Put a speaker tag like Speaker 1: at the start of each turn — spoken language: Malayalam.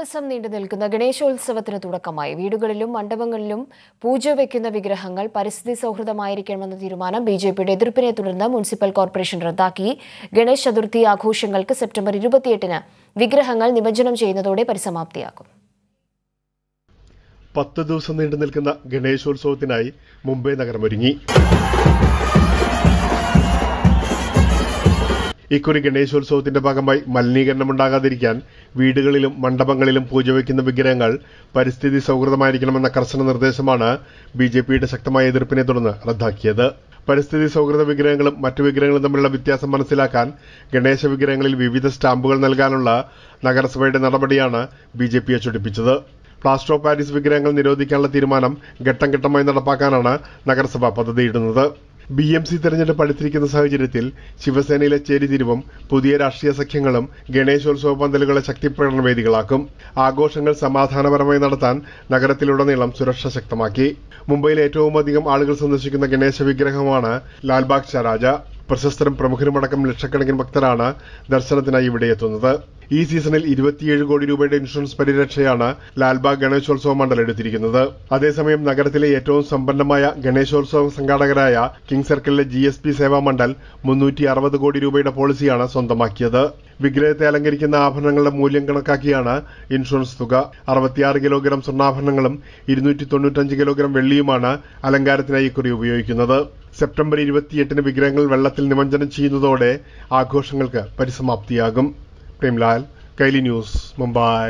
Speaker 1: ദിവസം നീണ്ടു നിൽക്കുന്ന ഗണേശോത്സവത്തിന് തുടക്കമായി. വീടുകളിലും മണ്ഡപങ്ങളിലും പൂജ വയ്ക്കുന്ന വിഗ്രഹങ്ങൾ പരിസ്ഥിതി സൗഹൃദമായിരിക്കണമെന്ന തീരുമാനം ബി ജെ പിയുടെ എതിർപ്പിനെ തുടർന്ന് മുനിസിപ്പൽ കോർപ്പറേഷൻ റദ്ദാക്കി. ഗണേശ് ചതുർത്ഥി ആഘോഷങ്ങൾക്ക് സെപ്റ്റംബർ ഇരുപത്തിയെട്ടിന് വിഗ്രഹങ്ങൾ നിമജ്ജനം ചെയ്യുന്നതോടെ പരിസമാപ്തിയാകും.
Speaker 2: പത്ത് ദിവസം നീണ്ടു നിൽക്കുന്ന ഗണേശോത്സവത്തിനായി മുംബൈ നഗരമൊരുങ്ങി. ഇക്കുറി ഗണേശോത്സവത്തിന്റെ ഭാഗമായി മലിനീകരണം ഉണ്ടാകാതിരിക്കാൻ വീടുകളിലും മണ്ഡപങ്ങളിലും പൂജ വയ്ക്കുന്ന വിഗ്രഹങ്ങൾ പരിസ്ഥിതി സൗഹൃദമായിരിക്കണമെന്ന കർശന നിർദ്ദേശമാണ് ബി ജെ പിയുടെ ശക്തമായ എതിർപ്പിനെ തുടർന്ന് റദ്ദാക്കിയത്. പരിസ്ഥിതി സൗഹൃദ വിഗ്രഹങ്ങളും മറ്റു വിഗ്രഹങ്ങളും തമ്മിലുള്ള വ്യത്യാസം മനസ്സിലാക്കാൻ ഗണേശ വിഗ്രഹങ്ങളിൽ വിവിധ സ്റ്റാമ്പുകൾ നൽകാനുള്ള നഗരസഭയുടെ നടപടിയാണ് ബി ജെ പിയെ ചൊടിപ്പിച്ചത്. പ്ലാസ്റ്റർ ഓഫ് പാരീസ് വിഗ്രഹങ്ങൾ നിരോധിക്കാനുള്ള തീരുമാനം ഘട്ടം ഘട്ടമായി നടപ്പാക്കാനാണ് നഗരസഭ പദ്ധതിയിടുന്നത്. ബി എം സി തെരഞ്ഞെടുപ്പ് അടുത്തിരിക്കുന്ന സാഹചര്യത്തിൽ ശിവസേനയിലെ ചേരിതിരിവും പുതിയ രാഷ്ട്രീയ സഖ്യങ്ങളും ഗണേശോത്സവ പന്തലുകളെ ശക്തിപ്രകടന വേദികളാക്കും. ആഘോഷങ്ങൾ സമാധാനപരമായി നടത്താൻ നഗരത്തിലുടനീളം സുരക്ഷ ശക്തമാക്കി. മുംബൈയിൽ ഏറ്റവും അധികം ആളുകൾ സന്ദർശിക്കുന്ന ഗണേശ വിഗ്രഹമാണ് ലാൽബാഗ് ചാരാജ പ്രശസ്തരും പ്രമുഖരുമടക്കം ലക്ഷക്കണക്കിന് ഭക്തരാണ് ദർശനത്തിനായി ഇവിടെ എത്തുന്നത്. ഈ സീസണിൽ ഇരുപത്തിയേഴ് കോടി രൂപയുടെ ഇൻഷുറൻസ് പരിരക്ഷയാണ് ലാൽബാഗ് ഗണേശോത്സവ മണ്ഡലം എടുത്തിരിക്കുന്നത്. അതേസമയം നഗരത്തിലെ ഏറ്റവും സമ്പന്നമായ ഗണേശോത്സവ സംഘാടകരായ king സർക്കിളിലെ G S P Seva Mandal മുന്നൂറ്റി അറുപത് കോടി രൂപയുടെ പോളിസിയാണ് സ്വന്തമാക്കിയത്. വിഗ്രഹത്തെ അലങ്കരിക്കുന്ന ആഭരണങ്ങളുടെ മൂല്യം കണക്കാക്കിയാണ് ഇൻഷുറൻസ് തുക. അറുപത്തിയാറ് കിലോഗ്രാം സ്വർണാഭരണങ്ങളും ഇരുന്നൂറ്റി തൊണ്ണൂറ്റഞ്ച് കിലോഗ്രാം വെള്ളിയുമാണ് അലങ്കാരത്തിനായി ഇക്കുറി ഉപയോഗിക്കുന്നത്. സെപ്റ്റംബർ ഇരുപത്തിയെട്ടിന് വിഗ്രഹങ്ങൾ വെള്ളത്തിൽ നിമഞ്ജനം ചെയ്യുന്നതോടെ ആഘോഷങ്ങൾക്ക് പരിസമാപ്തിയാകും. പ്രേംലാൽ കൈലി ന്യൂസ് മുംബൈ.